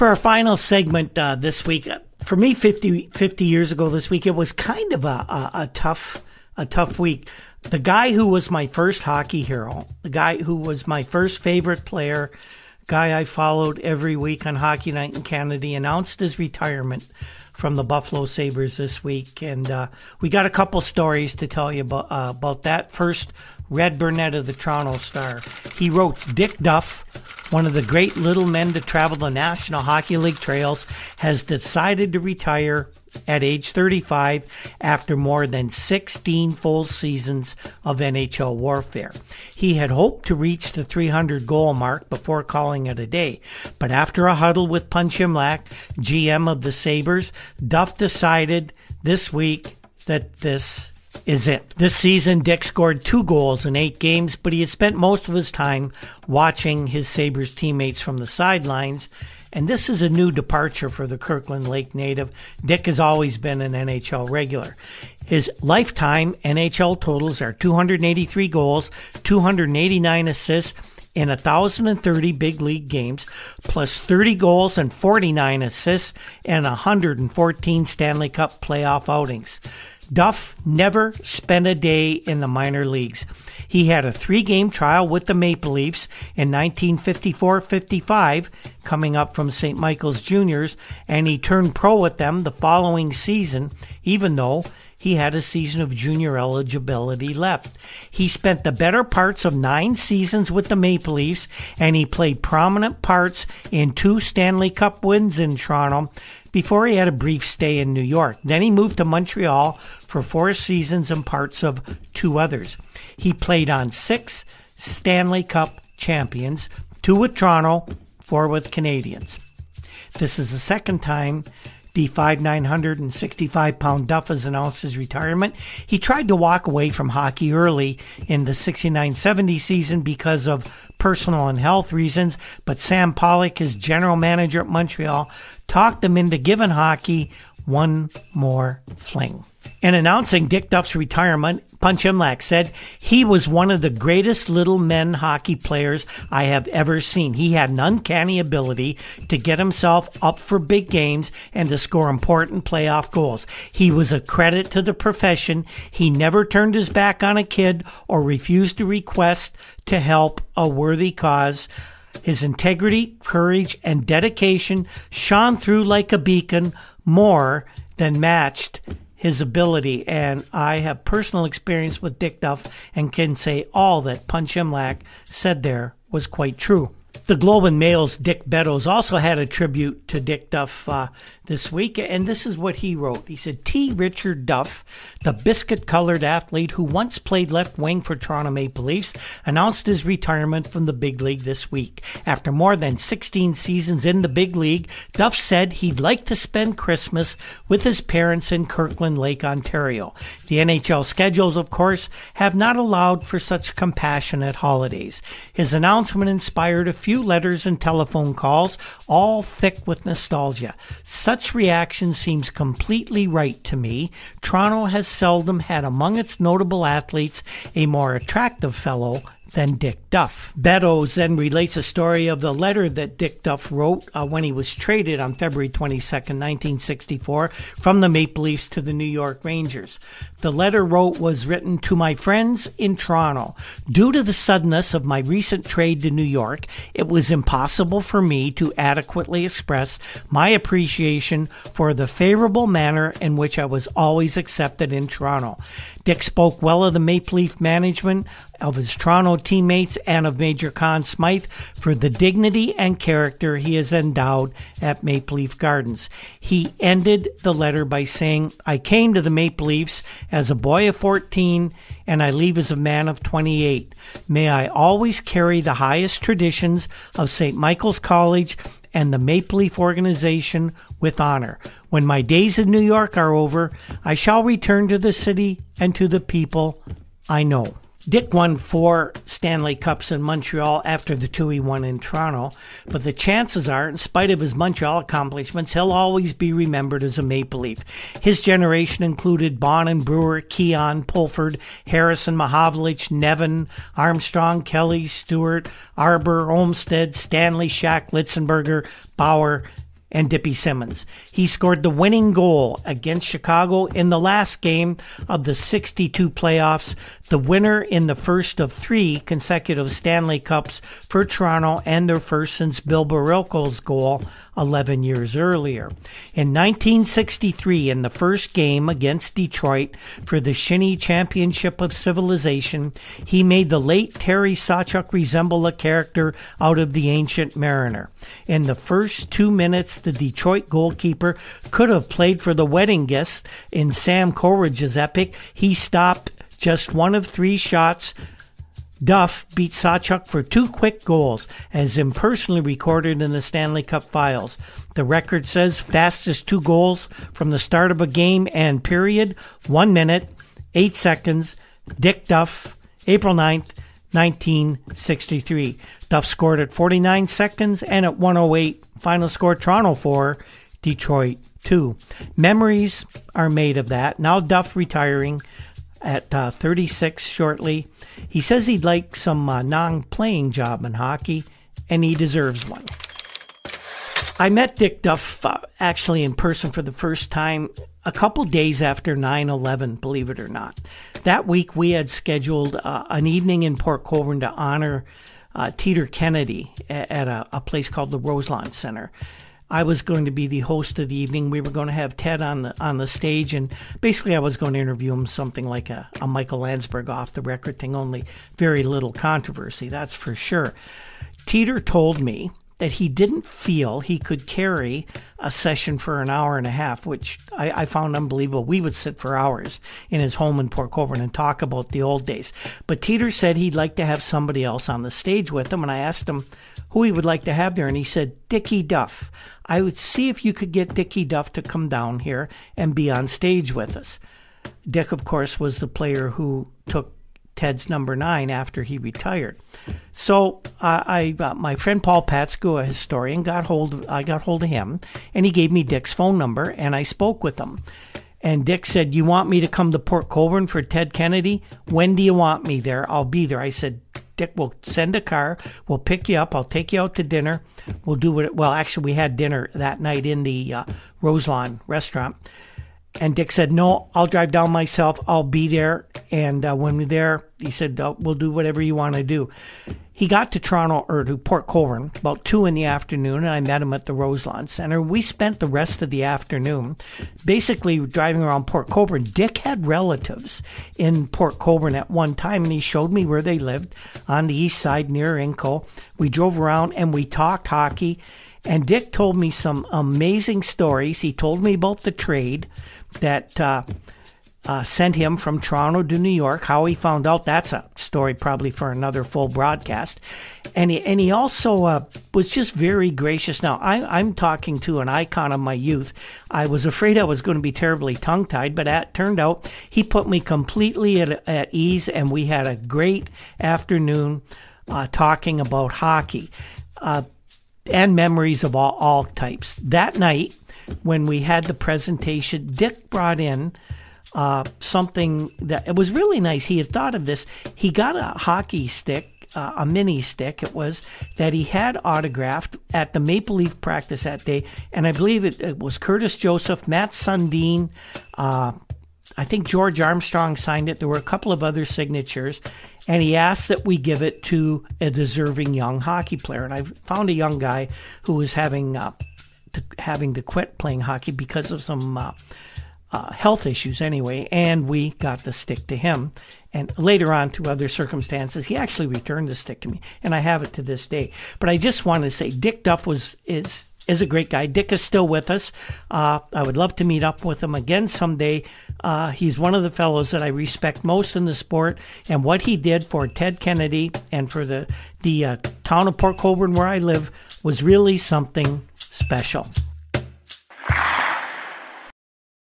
For our final segment uh, this week, uh, for me, 50, 50, years ago this week, it was kind of a, a, a tough a tough week. The guy who was my first hockey hero, the guy who was my first favorite player, guy I followed every week on Hockey Night in Canada, announced his retirement from the Buffalo Sabres this week. And uh, we got a couple stories to tell you about, uh, about that. First, Red Burnett of the Toronto Star. He wrote Dick Duff one of the great little men to travel the National Hockey League trails, has decided to retire at age 35 after more than 16 full seasons of NHL warfare. He had hoped to reach the 300 goal mark before calling it a day, but after a huddle with Punch Imlach, GM of the Sabres, Duff decided this week that this is it. This season, Dick scored two goals in eight games, but he had spent most of his time watching his Sabres teammates from the sidelines. And this is a new departure for the Kirkland Lake native. Dick has always been an NHL regular. His lifetime NHL totals are 283 goals, 289 assists, in 1,030 big league games, plus 30 goals and 49 assists, and 114 Stanley Cup playoff outings. Duff never spent a day in the minor leagues. He had a three game trial with the Maple Leafs in 1954 55, coming up from St. Michael's Juniors, and he turned pro with them the following season, even though he had a season of junior eligibility left. He spent the better parts of nine seasons with the Maple Leafs, and he played prominent parts in two Stanley Cup wins in Toronto before he had a brief stay in New York. Then he moved to Montreal for four seasons and parts of two others. He played on six Stanley Cup champions, two with Toronto, four with Canadiens. This is the second time the 5,965 pound Duff has announced his retirement. He tried to walk away from hockey early in the 69 70 season because of personal and health reasons, but Sam Pollock, his general manager at Montreal, talked him into giving hockey one more fling. In announcing Dick Duff's retirement, Punch Imlach said he was one of the greatest little men hockey players I have ever seen. He had an uncanny ability to get himself up for big games and to score important playoff goals. He was a credit to the profession. He never turned his back on a kid or refused to request to help a worthy cause. His integrity, courage, and dedication shone through like a beacon more than matched his ability. And I have personal experience with Dick Duff and can say all that Punch Imlach said there was quite true. The Globe and Mail's Dick Beddoes also had a tribute to Dick Duff uh, this week, and this is what he wrote. He said, T. Richard Duff, the biscuit colored athlete who once played left wing for Toronto Maple Leafs, announced his retirement from the big league this week. After more than 16 seasons in the big league, Duff said he'd like to spend Christmas with his parents in Kirkland Lake, Ontario. The NHL schedules, of course, have not allowed for such compassionate holidays. His announcement inspired a few letters and telephone calls, all thick with nostalgia. Such reaction seems completely right to me. Toronto has seldom had among its notable athletes a more attractive fellow than Dick Duff. Beddoes then relates a story of the letter that Dick Duff wrote uh, when he was traded on February 22, 1964, from the Maple Leafs to the New York Rangers. The letter wrote was written to my friends in Toronto. Due to the suddenness of my recent trade to New York, it was impossible for me to adequately express my appreciation for the favorable manner in which I was always accepted in Toronto. Dick spoke well of the Maple Leaf management, of his Toronto teammates, and of Major Conn Smythe for the dignity and character he has endowed at Maple Leaf Gardens. He ended the letter by saying, I came to the Maple Leafs as a boy of 14 and I leave as a man of 28. May I always carry the highest traditions of St. Michael's College and the Maple Leaf organization with honor. When my days in New York are over, I shall return to the city and to the people I know. Dick won four Stanley Cups in Montreal after the two he won in Toronto, but the chances are, in spite of his Montreal accomplishments, he'll always be remembered as a Maple Leaf. His generation included Bonin, Brewer, Keon, Pulford, Harrison, Mahovlich, Nevin, Armstrong, Kelly, Stewart, Arbour, Olmstead, Stanley, Shack, Litzenberger, Bauer, and Dippy Simmons. He scored the winning goal against Chicago in the last game of the 62 playoffs, the winner in the first of three consecutive Stanley Cups for Toronto and their first since Bill Barilko's goal 11 years earlier. In 1963, in the first game against Detroit for the Shinny Championship of Civilization, he made the late Terry Sawchuk resemble a character out of The Ancient Mariner. In the first two minutes, the Detroit goalkeeper could have played for the wedding guests in Sam Coleridge's epic. He stopped just one of three shots. Duff beat Sawchuk for two quick goals, as impersonally recorded in the Stanley Cup files. The record says fastest two goals from the start of a game and period, one minute, eight seconds. Dick Duff, April 9th, 1963. Duff scored at 49 seconds and at 108. Final score Toronto 4, Detroit 2. Memories are made of that. Now Duff retiring at uh, 36 shortly. He says he'd like some uh, non playing job in hockey, and he deserves one. I met Dick Duff uh, actually in person for the first time a couple days after 9 11, believe it or not. That week, we had scheduled uh, an evening in Port Colborne to honor uh, Teeder Kennedy at a, a place called the Roselawn Center. I was going to be the host of the evening. We were going to have Ted on the on the stage, and basically, I was going to interview him something like a, a Michael Landsberg off the record thing. Only very little controversy, that's for sure. Teeder told me that he didn't feel he could carry a session for an hour and a half, which I, I, found unbelievable. We would sit for hours in his home in Port Colborne and talk about the old days. But Teeder said he'd like to have somebody else on the stage with him, and I asked him who he would like to have there, and he said Dickie Duff. I would see if you could get Dickie Duff to come down here and be on stage with us. Dick, of course, was the player who took Ted's number nine after he retired. So uh, I, uh, my friend Paul Patskou, a historian, got hold. Of, I got hold of him, and he gave me Dick's phone number, and I spoke with him. And Dick said, "You want me to come to Port Colborne for Ted Kennedy? When do you want me there? I'll be there." I said, "Dick, we'll send a car. We'll pick you up. I'll take you out to dinner. We'll do it. Well, actually, we had dinner that night in the uh, Roselawn restaurant." And Dick said, No, I'll drive down myself. I'll be there. And uh, when we're there, he said, oh, We'll do whatever you want to do. He got to Toronto or to Port Colborne about two in the afternoon, and I met him at the Roselawn Center. We spent the rest of the afternoon basically driving around Port Colborne. Dick had relatives in Port Colborne at one time, and he showed me where they lived on the east side near Inco. We drove around and we talked hockey. And Dick told me some amazing stories. He told me about the trade that uh, uh, sent him from Toronto to New York. How he found out that's a story probably for another full broadcast. And he, and he also uh, was just very gracious. Now I, am talking to an icon of my youth. I was afraid I was going to be terribly tongue tied, but it turned out he put me completely at, at ease, and we had a great afternoon uh, talking about hockey uh, and memories of all, all types. That night, when we had the presentation, Dick brought in uh, something that it was really nice. He had thought of this. He got a hockey stick, uh, a mini stick, it was, that he had autographed at the Maple Leaf practice that day. And I believe it, it was Curtis Joseph, Mats Sundin, uh, I think George Armstrong signed it. There were a couple of other signatures. And he asked that we give it to a deserving young hockey player. And I found a young guy who was having uh, to, having to quit playing hockey because of some uh, uh, health issues anyway, and we got the stick to him. And later on, to other circumstances, he actually returned the stick to me, and I have it to this day. But I just wanted to say, Dick Duff was is is a great guy. Dick is still with us. Uh, I would love to meet up with him again someday. Uh, he's one of the fellows that I respect most in the sport, and what he did for Ted Kennedy and for the the uh, town of Port Colborne where I live was really something special.